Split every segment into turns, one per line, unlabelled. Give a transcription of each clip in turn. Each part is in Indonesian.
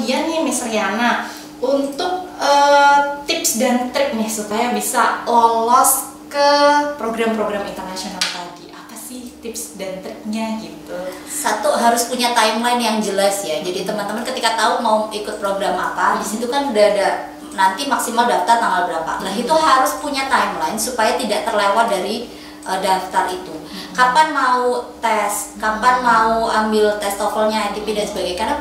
kemudian nih Miss Riana untuk uh, tips dan trik nih supaya bisa lolos ke program-program internasional tadi. Apa sih tips dan triknya gitu?
Satu harus punya timeline yang jelas ya. Jadi teman-teman ketika tahu mau ikut program apa di situ kan udah ada nanti maksimal daftar tanggal berapa. Nah itu harus punya timeline supaya tidak terlewat dari uh, daftar itu kapan mau tes, kapan mau ambil tes TOEFL-nya, ITP dan sebagainya. Karena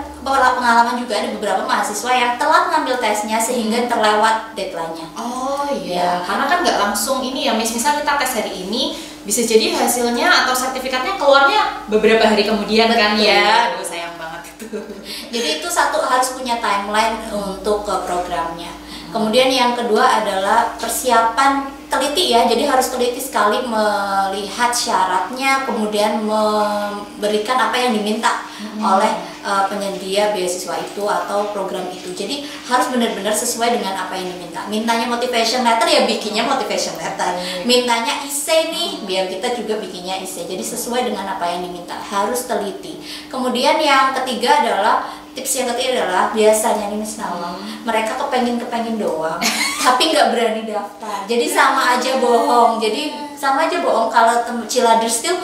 pengalaman juga ada beberapa mahasiswa yang telat ngambil tesnya sehingga terlewat deadline-nya.
Oh iya, ya. karena kan nggak langsung ini ya, mis misal kita tes hari ini, bisa jadi hasilnya atau sertifikatnya keluarnya beberapa hari kemudian kan Betul. kan ya. Aduh sayang banget itu.
Jadi itu satu harus punya timeline untuk ke programnya. Kemudian yang kedua adalah persiapan teliti ya, jadi harus teliti sekali melihat syaratnya, kemudian memberikan apa yang diminta hmm. oleh uh, penyedia beasiswa itu atau program itu. Jadi harus benar-benar sesuai dengan apa yang diminta. Mintanya motivation letter ya bikinnya motivation letter. Mintanya ise nih, biar kita juga bikinnya ise. Jadi sesuai dengan apa yang diminta. Harus teliti. Kemudian yang ketiga adalah tips yang ketiga adalah biasanya nih Miss Nawang hmm. mereka kepengen kepengen doang tapi nggak berani daftar. Jadi sama aja bohong. Jadi sama aja bohong kalau ciladers tuh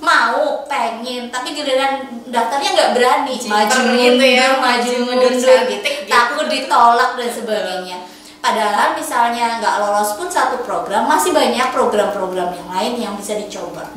mau pengen tapi giliran daftarnya nggak berani. Maju gitu ya maju mundur gitu. takut ditolak dan sebagainya. Padahal misalnya nggak lolos pun satu program masih banyak program-program yang lain yang bisa dicoba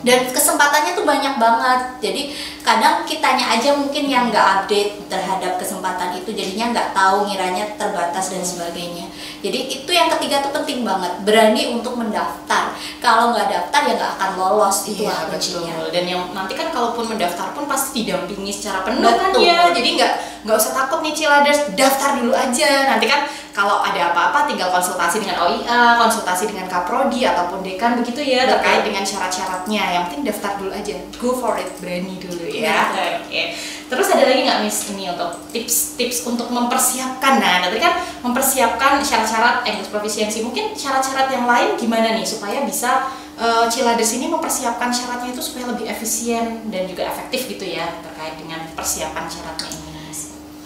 dan kesempatannya tuh banyak banget. Jadi kadang kitanya aja mungkin yang nggak update terhadap kesempatan itu jadinya nggak tahu ngiranya terbatas dan sebagainya jadi itu yang ketiga tuh penting banget berani untuk mendaftar kalau nggak daftar ya nggak akan lolos itu
iya, kuncinya dan yang nanti kan kalaupun mendaftar pun pasti didampingi secara penuh kan ya jadi nggak nggak usah takut nih ciladers daftar dulu aja nanti kan kalau ada apa-apa tinggal konsultasi dengan OIA, konsultasi dengan kaprodi ataupun dekan begitu ya terkait dengan syarat-syaratnya. Yang penting daftar dulu aja, go for it, berani dulu ya. Oke. Okay. Terus ada lagi nggak Miss ini untuk tips-tips untuk mempersiapkan? Nah, tadi kan mempersiapkan syarat-syarat English proficiency. Mungkin syarat-syarat yang lain gimana nih supaya bisa uh, Cilades ini mempersiapkan syaratnya itu supaya lebih efisien dan juga efektif gitu ya terkait dengan persiapan syaratnya ini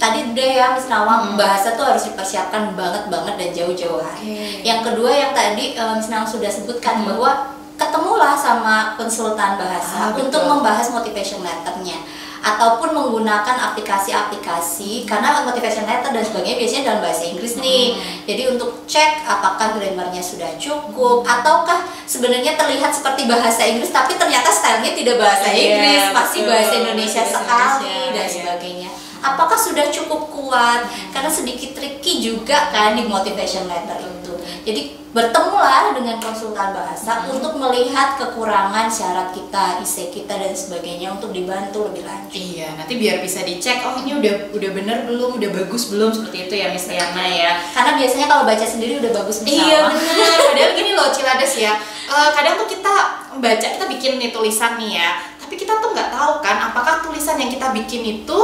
tadi udah ya Miss Nawang hmm. bahasa tuh harus dipersiapkan banget banget dan jauh-jauh hari. Okay. Yang kedua yang tadi uh, Miss Nawang sudah sebutkan hmm. bahwa ketemulah sama konsultan bahasa ah, untuk membahas motivation letternya ataupun menggunakan aplikasi-aplikasi karena motivation letter dan sebagainya biasanya dalam bahasa Inggris nih. Hmm. Jadi untuk cek apakah grammarnya sudah cukup ataukah sebenarnya terlihat seperti bahasa Inggris tapi ternyata stylenya tidak bahasa yeah, Inggris, masih bahasa Indonesia sekali Indonesia, dan yeah. sebagainya apakah sudah cukup kuat karena sedikit tricky juga kan di motivation letter itu jadi bertemulah dengan konsultan bahasa hmm. untuk melihat kekurangan syarat kita, isi kita dan sebagainya untuk dibantu lebih lanjut.
Iya, nanti biar bisa dicek oh ini udah udah bener belum, udah bagus belum seperti itu ya Miss Riana ya.
Karena biasanya kalau baca sendiri udah bagus
Miss Iya benar. Padahal gini loh Cilades ya. Uh, kadang tuh kita baca kita bikin nih tulisan nih ya, tapi kita tuh nggak tahu kan apakah tulisan yang kita bikin itu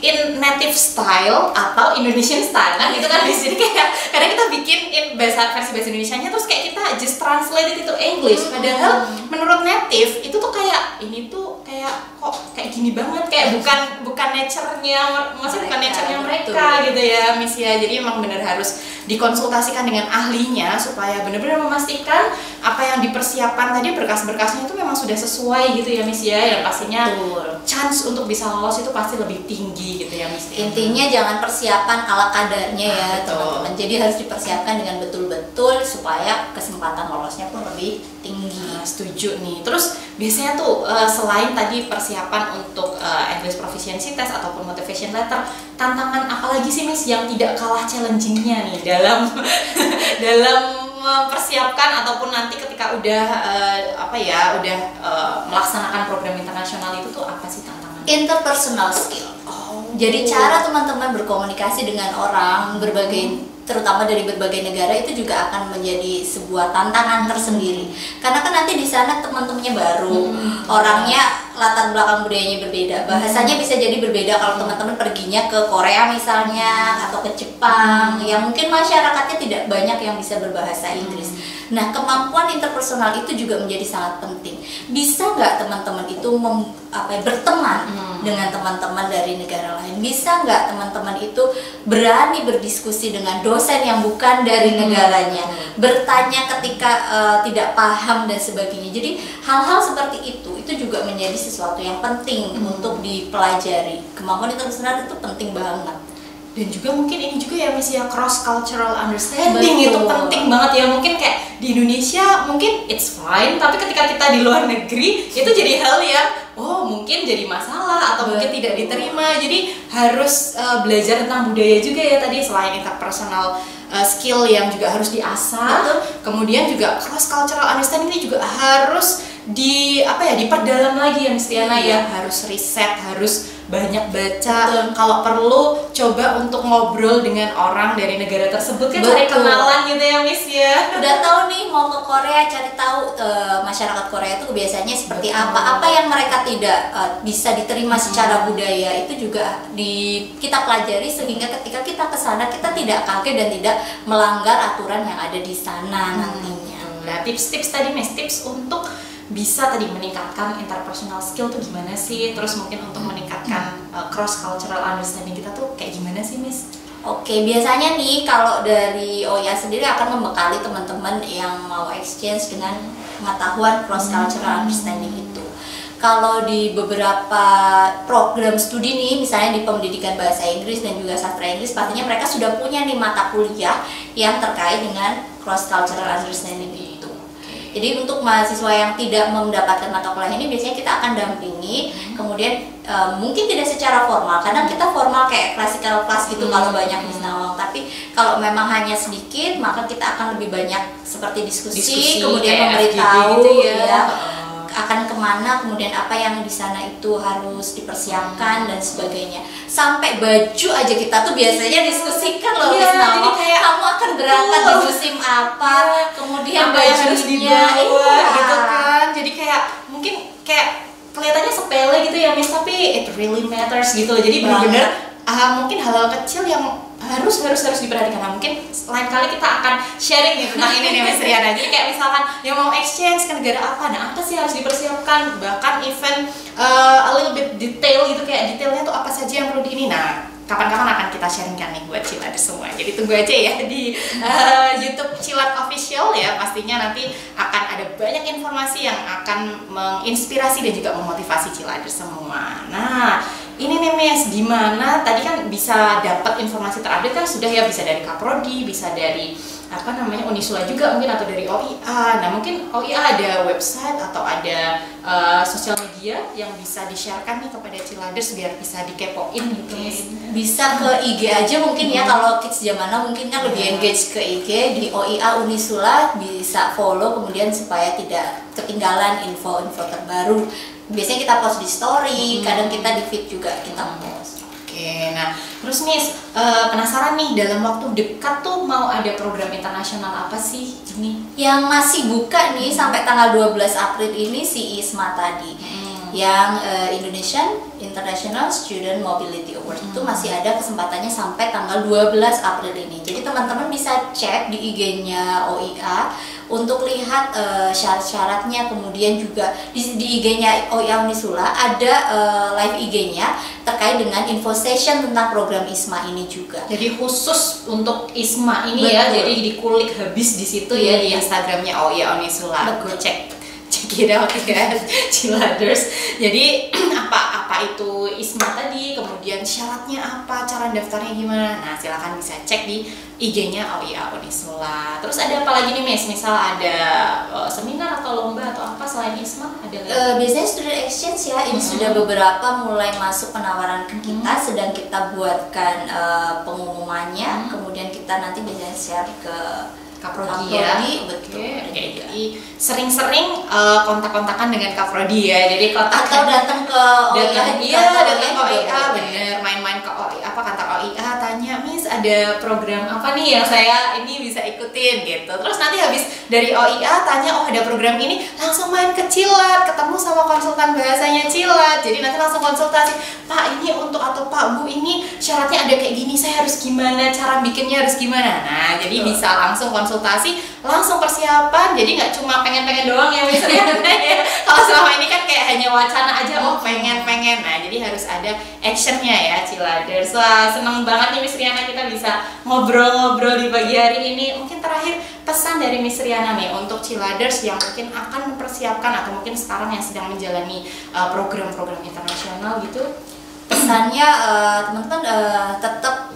in native style atau Indonesian style. Kan itu kan di sini kayak karena kita bikin in bahasa versi bahasa Indonesia nya terus kayak kita just translate it to English. Hmm. padahal menurut native itu tuh kayak ini tuh kayak kok kayak gini banget. Kayak bukan bukan nature-nya maksudnya bukan nature-nya mereka gitu ya Miss ya jadi emang bener harus dikonsultasikan dengan ahlinya supaya benar-benar memastikan apa yang dipersiapkan tadi berkas-berkasnya itu memang sudah sesuai gitu ya Miss ya. Yang pastinya Betul. chance untuk bisa lolos itu pasti lebih tinggi gitu ya Miss
intinya jangan persiapan ala kadarnya ya ah, teman-teman. Jadi harus dipersiapkan dengan betul-betul supaya kesempatan lolosnya pun lebih tinggi.
Nah, setuju nih. Terus biasanya tuh uh, selain tadi persiapan untuk uh, English proficiency test ataupun motivation letter tantangan apalagi sih Miss yang tidak kalah challengingnya nih dalam dalam mempersiapkan ataupun nanti ketika udah uh, apa ya udah uh, melaksanakan program internasional itu tuh apa sih tantangan?
Interpersonal skill. Oh. Jadi cara teman-teman berkomunikasi dengan orang berbagai hmm terutama dari berbagai negara itu juga akan menjadi sebuah tantangan tersendiri karena kan nanti di sana teman-temannya baru hmm. orangnya latar belakang budayanya berbeda bahasanya bisa jadi berbeda kalau teman-teman perginya ke Korea misalnya atau ke Jepang yang mungkin masyarakatnya tidak banyak yang bisa berbahasa Inggris Nah, kemampuan interpersonal itu juga menjadi sangat penting. Bisa nggak teman-teman itu mem, apa ya, berteman
Hmm.
dengan teman-teman dari negara lain? Bisa nggak teman-teman itu berani berdiskusi dengan dosen yang bukan dari
Hmm.
negaranya, bertanya ketika eh, tidak paham dan sebagainya. Jadi hal-hal seperti itu itu juga menjadi sesuatu yang penting
Hmm.
untuk dipelajari. Kemampuan interpersonal itu penting banget.
dan juga mungkin ini juga ya Miss ya cross cultural understanding
Betul.
itu penting banget ya mungkin kayak di Indonesia mungkin it's fine tapi ketika kita di luar negeri itu jadi hal yang oh mungkin jadi masalah atau mungkin
Betul.
tidak diterima jadi harus uh, belajar tentang budaya juga ya tadi selain interpersonal uh, skill yang juga harus diasah
Betul.
kemudian juga cross cultural understanding ini juga harus di apa ya diperdalam lagi ya Miss Tiana ya
Iya.
harus riset harus banyak baca
Betul.
kalau perlu coba untuk ngobrol dengan orang dari negara tersebut kan cari kenalan gitu ya Miss ya
Udah tahu nih mau ke Korea cari tahu eh, masyarakat Korea itu biasanya seperti
Betul.
apa apa yang mereka tidak eh, bisa diterima secara budaya itu juga di kita pelajari sehingga ketika kita ke sana kita tidak kaget dan tidak melanggar aturan yang ada di sana nantinya.
Nah, tips-tips tadi Miss, tips untuk bisa tadi meningkatkan interpersonal skill tuh gimana sih? Terus mungkin untuk meningkatkan cross cultural understanding kita tuh kayak gimana sih Miss?
Oke, biasanya nih kalau dari OYA sendiri akan membekali teman-teman yang mau exchange dengan pengetahuan cross cultural understanding itu. Kalau di beberapa program studi nih, misalnya di pendidikan bahasa Inggris dan juga sastra Inggris, pastinya mereka sudah punya nih mata kuliah yang terkait dengan cross cultural understanding itu. Jadi untuk mahasiswa yang tidak mendapatkan mata kuliah ini biasanya kita akan dampingi, kemudian e, mungkin tidak secara formal. Kadang kita formal kayak classical class gitu
Hmm.
kalau banyak Miss Nawang. Tapi kalau memang hanya sedikit, maka kita akan lebih banyak seperti diskusi,
Diskusi,
kemudian memberitahu
gitu ya.
ya. Akan ke mana, kemudian apa yang di sana itu harus dipersiapkan dan sebagainya. Sampai baju aja kita tuh biasanya diskusikan loh
Iya,
Nawang.
jadi kayak-
kamu akan berangkat di musim apa,
Iya.
kemudian
apa yang harus
bajunya,
dibawa
iya.
gitu kan jadi kayak mungkin kayak kelihatannya sepele gitu ya Miss tapi it really matters gitu loh jadi
Banget.
benar-benar ah, mungkin hal-hal kecil yang harus harus harus diperhatikan nah mungkin lain kali kita akan sharing nih tentang ini nih Miss Riana jadi kayak misalkan yang mau exchange ke negara apa nah apa sih harus dipersiapkan bahkan event uh, a little bit detail gitu kayak detailnya tuh apa saja yang perlu di ini nah kapan-kapan akan kita sharingkan nih buat Cilat semua. Jadi tunggu aja ya di uh, YouTube Cilat Official ya. Pastinya nanti akan ada banyak informasi yang akan menginspirasi dan juga memotivasi Cilat semua. Nah, ini nih Mes, gimana tadi kan bisa dapat informasi terupdate kan sudah ya bisa dari Kaprodi, bisa dari apa namanya Unisula juga mungkin atau dari OIA. Nah mungkin OIA ada website atau ada uh, sosial media yang bisa di-sharekan nih kepada Ciladers biar bisa dikepoin gitu. Miss.
bisa ke IG aja mungkin ya kalau kids zaman now mungkin kan lebih
Iya.
engage ke IG di OIA Unisula bisa follow kemudian supaya tidak ketinggalan info-info terbaru biasanya kita post di story
Hmm.
kadang kita di feed juga kita post
Oke, nah terus Miss eh, penasaran nih dalam waktu dekat tuh mau ada program internasional apa sih ini?
yang masih buka nih sampai tanggal 12 April ini si ISMA tadi yang eh, Indonesian International Student Mobility Award itu masih ada kesempatannya sampai tanggal 12 April ini. Jadi teman-teman bisa cek di IG-nya OIA untuk lihat eh, syarat-syaratnya kemudian juga di, di IG-nya OIA Unisula ada eh, live IG-nya terkait dengan info session tentang program ISMA ini juga.
Jadi khusus untuk ISMA ini ya,
Betul.
jadi dikulik habis di situ ya di
Iya.
Instagramnya ya Onisula.
Betul.
Cek cek it out ya, Ciladers. Jadi apa itu ISMA tadi, kemudian syaratnya apa, cara daftarnya gimana? Nah silakan bisa cek di IG-nya OIA Unisula. Terus ada apa lagi nih Miss? Misal ada eh, seminar atau lomba atau apa selain ISMA? Ada lagi?
Eh, biasanya student exchange ya ini
Mhm.
sudah beberapa mulai masuk penawaran ke kita sedang kita buatkan eh, pengumumannya
Mhm.
kemudian kita nanti biasanya share ke
Kaprodi ya.
betul.
Oke. Jadi sering-sering eh, kontak-kontakan dengan Kaprodi ya. Jadi kontak
atau datang ke OIA
iya
kantor
datang ke OIA bener main-main ke OIA apa kantor OIA tanya Miss ada program apa nih yang saya ini bisa ikutin gitu terus nanti habis dari OIA tanya oh ada program ini langsung main ke Cilat ketemu sama konsultan bahasanya Cilat. Jadi nanti langsung konsultasi, Pak ini untuk atau Pak Bu ini syaratnya ada kayak gini, saya harus gimana, cara bikinnya harus gimana. Nah, jadi bisa langsung konsultasi, langsung persiapan. Jadi nggak cuma pengen-pengen doang ya misalnya. Kalau selama ini kan kayak hanya wacana aja, oh pengen-pengen. Nah, jadi harus ada actionnya ya Ciladers. Wah, seneng banget nih Miss Riana kita bisa ngobrol-ngobrol di pagi hari ini. Mungkin terakhir pesan dari Miss Riana nih untuk Ciladers yang mungkin akan mempersiapkan atau mungkin sekarang yang sedang menjalani uh, program-program internasional gitu.
pesannya eh, teman-teman eh, tetap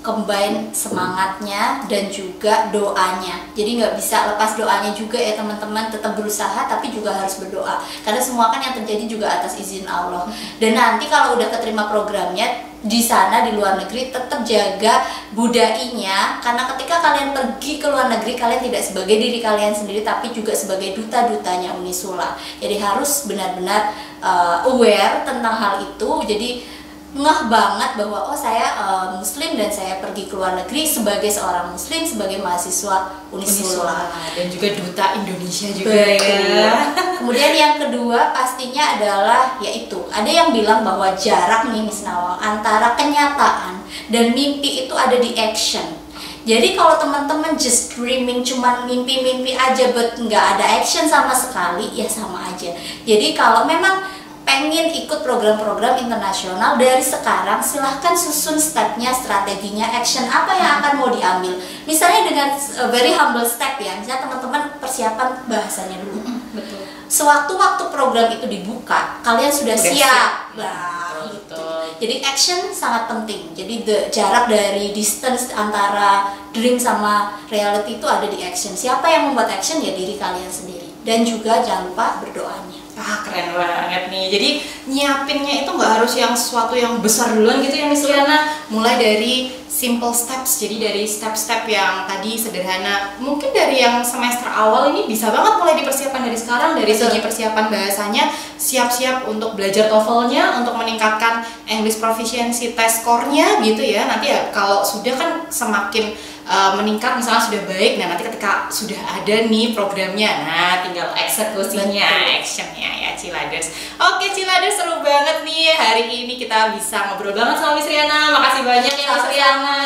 combine semangatnya dan juga doanya. Jadi nggak bisa lepas doanya juga ya teman-teman. Tetap berusaha tapi juga harus berdoa. Karena semua kan yang terjadi juga atas izin Allah. Dan nanti kalau udah keterima programnya di sana di luar negeri tetap jaga budainya karena ketika kalian pergi ke luar negeri kalian tidak sebagai diri kalian sendiri tapi juga sebagai duta-dutanya Unisula. Jadi harus benar-benar uh, aware tentang hal itu. Jadi ngeh banget bahwa oh saya uh, muslim dan saya pergi ke luar negeri sebagai seorang muslim sebagai mahasiswa Unisula.
dan juga duta Indonesia juga
Betul.
ya.
Kemudian yang kedua pastinya adalah yaitu ada yang bilang bahwa jarak nih Miss Nawang antara kenyataan dan mimpi itu ada di action. Jadi kalau teman-teman just dreaming cuman mimpi-mimpi aja but nggak ada action sama sekali ya sama aja. Jadi kalau memang pengen ikut program-program internasional dari sekarang silahkan susun stepnya strateginya action apa yang akan mau diambil misalnya dengan uh, very humble step ya misalnya teman-teman persiapan bahasanya dulu
Betul.
sewaktu-waktu program itu dibuka kalian sudah,
Udah
siap,
siap.
Nah,
Betul,
gitu.
betul.
jadi action sangat penting jadi the, jarak dari distance antara dream sama reality itu ada di action siapa yang membuat action ya diri kalian sendiri dan juga jangan lupa berdoanya
Ah keren banget nih. Jadi nyiapinnya itu nggak harus yang sesuatu yang besar duluan gitu ya Miss Liana. Mulai dari simple steps. Jadi dari step-step yang tadi sederhana. Mungkin dari yang semester awal ini bisa banget mulai dipersiapkan dari sekarang dari
Betul.
segi persiapan bahasanya siap-siap untuk belajar TOEFL-nya untuk meningkatkan English proficiency test score-nya gitu ya. Nanti ya kalau sudah kan semakin uh, meningkat misalnya sudah baik nah nanti ketika sudah ada nih programnya nah tinggal eksekusinya actionnya ya Ciladers. Oke Ciladers seru banget nih hari ini kita bisa ngobrol banget sama Miss Riana. Makasih banyak ya Miss Riana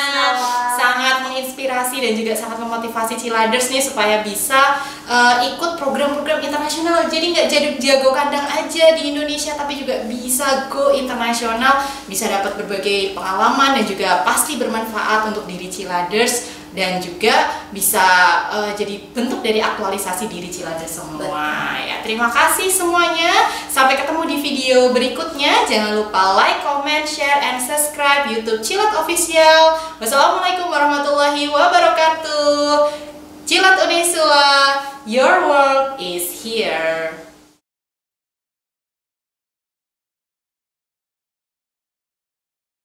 menginspirasi dan juga sangat memotivasi Ciladers nih supaya bisa uh, ikut program-program internasional. Jadi nggak jadi jago kandang aja di Indonesia tapi juga bisa go internasional bisa dapat berbagai pengalaman dan juga pasti bermanfaat untuk diri Ciladers dan juga bisa uh, jadi bentuk dari aktualisasi diri Ciladers semua. Ya terima kasih semuanya. Sampai ketemu di video berikutnya. Jangan lupa like comment share and subscribe YouTube Cilat Official. Wassalamualaikum warahmatullahi wabarakatuh. Cilat Unisula your world is here